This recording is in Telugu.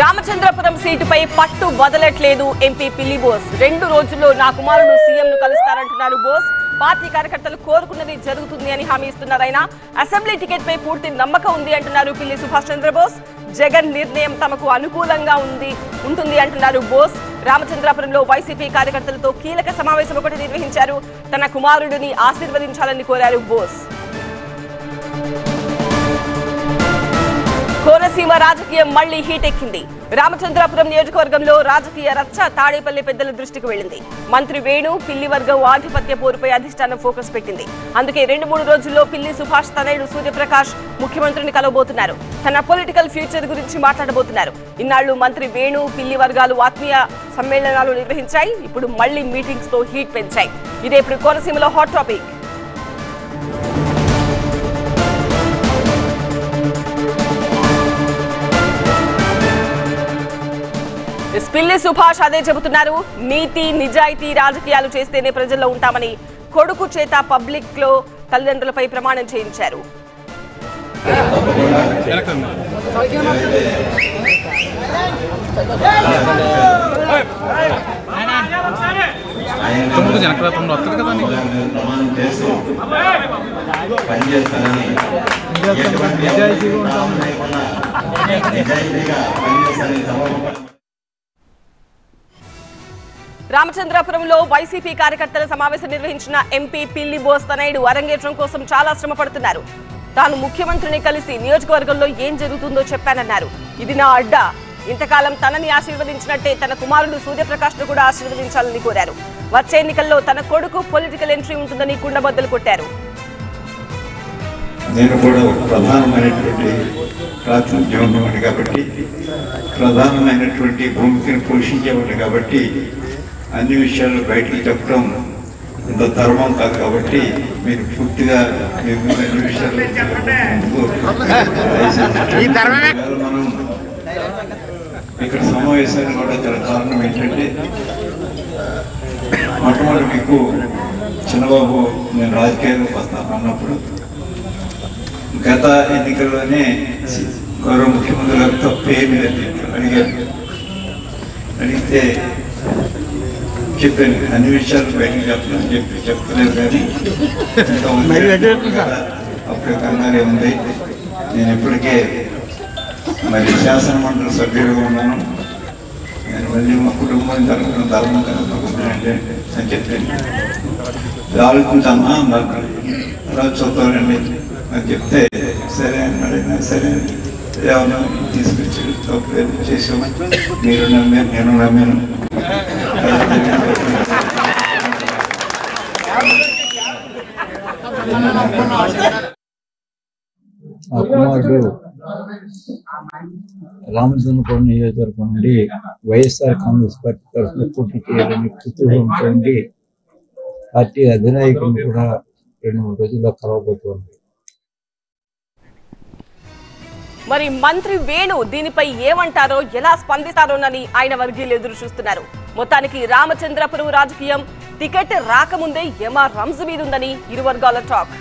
రామచంద్రపురం సీటుపై పట్టు వదలట్లేదు ఎంపీ పిల్లి బోస్. రెండు రోజుల్లో నా కుమారుడు సీఎంను కలుస్తారంటున్నారు బోస్. పార్టీ కార్యకర్తలు కోరుకున్నది జరుగుతుంది అని హామీ ఇస్తున్నారు ఆయన. అసెంబ్లీ టికెట్ పై పూర్తి నమ్మకం ఉంది అంటున్నారు పిల్లి సుభాష్ చంద్రబోస్ జగన్ నిర్ణయం తమకు అనుకూలంగా ఉంది ఉంటుంది అంటున్నారు బోస్. రామచంద్రాపురంలో వైసీపీ కార్యకర్తలతో కీలక సమావేశం ఒకటి నిర్వహించారు. తన కుమారుడిని ఆశీర్వదించాలని కోరారు బోస్. కోనసీమ రాజకీయం మళ్ళీ హీట్ ఎక్కింది. రామచంద్రాపురం నియోజకవర్గంలో రాజకీయ రచ్చ తాడేపల్లి పెద్దల దృష్టికి వెళ్ళింది. మంత్రి వేణు పిల్లి వర్గం ఆధిపత్య పోరుపై అధిష్టానం ఫోకస్ పెట్టింది. అందుకే రెండు మూడు రోజుల్లో పిల్లి సుభాష్ తనయుడు సూర్యప్రకాష్ ముఖ్యమంత్రిని కలవబోతున్నారు. తన పొలిటికల్ ఫ్యూచర్ గురించి మాట్లాడబోతున్నారు. ఇన్నాళ్ళు మంత్రి వేణు పిల్లి వర్గాలు ఆత్మీయ సమ్మేళనాలు నిర్వహించాయి. ఇప్పుడు మళ్ళీ మీటింగ్స్తో హీట్ పెంచాయి. ఇదే ఇప్పుడు కోనసీమలో హాట్ టాపిక్. పిల్లి సుభాష్ అదే చెబుతున్నారు. నీతి నిజాయితీ రాజకీయాలు చేస్తేనే ప్రజల్లో ఉంటామని కొడుకు చేత పబ్లిక్లో తల్లిదండ్రులపై ప్రమాణం చేయించారు. రామచంద్రాపురంలో వైసీపీ కార్యకర్తల సమావేశం నిర్వహించిన ఎంపీ పిల్లి బోస్ తనయుడు అరంగేట్రం కోసం చాలా శ్రమ పడుతున్నారు తాను ముఖ్యమంత్రిని కలిసి నియోజకవర్గంలో ఏం జరుగుతుందో చెప్పానన్నారు. ఇది నా అడ్డా. ఇంతకాలం తనని ఆశీర్వదించినట్టే తన కుమారుడు సూర్యప్రకాష్ను కూడా ఆశీర్వదించాలని కోరారు. వచ్చే ఎన్నికల్లో తన కొడుకు పొలిటికల్ ఎంట్రీ ఉంటుందని కుండబద్దలు కొట్టారు. నేను కూడా ఒక ప్రధానమైనటువంటి ప్రాతినిధ్యం ఉన్నవాడిని కాబట్టి ప్రధానమైనటువంటి భూమికను పోషించేవాడు కాబట్టి అన్ని విషయాలు బయటకు చెప్పడం ఇంత ధర్మం కాదు కాబట్టి మీరు పూర్తిగా అన్ని విషయాలు మనం ఇక్కడ సమావేశాన్ని కూడా చాలా కారణం ఏంటంటే మొట్టమొదటి మీకు చిన్నబాబు నేను రాజకీయాలకు వస్తాను అన్నప్పుడు గత ఎన్నికల్లోనే గౌరవ ముఖ్యమంత్రి గారు తప్పు ఏమి లేదు అడిగారు. అడిగితే చెప్పాను. అన్ని విషయాలు బయటకు చెప్తాను చెప్పి చెప్తలేదు కానీ అప్పుడు కంగారే ఉంది. నేను ఇప్పటికే మరి శాసన మండలి సభ్యుడిగా ఉన్నాను. నేను మళ్ళీ మా కుటుంబం తరఫున ధర్మం కనుకుంటున్నానంటే అని చెప్పాను. ఆలోచించామా నాకు అలా చూద్దామండి. అని చెప్తే సరే అన్నాడు. ఆయన సరే అని ఏమన్నా తీసుకొచ్చి తప్పు చేసాము? మీరు నమ్మారు నేను నమ్మాను. ఆ కుమారుడు రామచంద్రపురం నియోజకవర్గం నుండి వైఎస్ఆర్ కాంగ్రెస్ పార్టీ తరఫున పోటీ చేయాలని కుతూహలంతో పార్టీ అధినాయకులను కూడా రెండు మూడు రోజుల్లో కలవబోతోంది. మరి మంత్రి వేణు దీనిపై ఏమంటారో ఎలా స్పందిస్తారోనని ఆయన వర్గీయులు ఎదురు చూస్తున్నారు. మొత్తానికి రామచంద్రపురం రాజకీయం టికెట్ రాకముందే యమ రంజు మీదుందని ఇరు వర్గాల టాక్.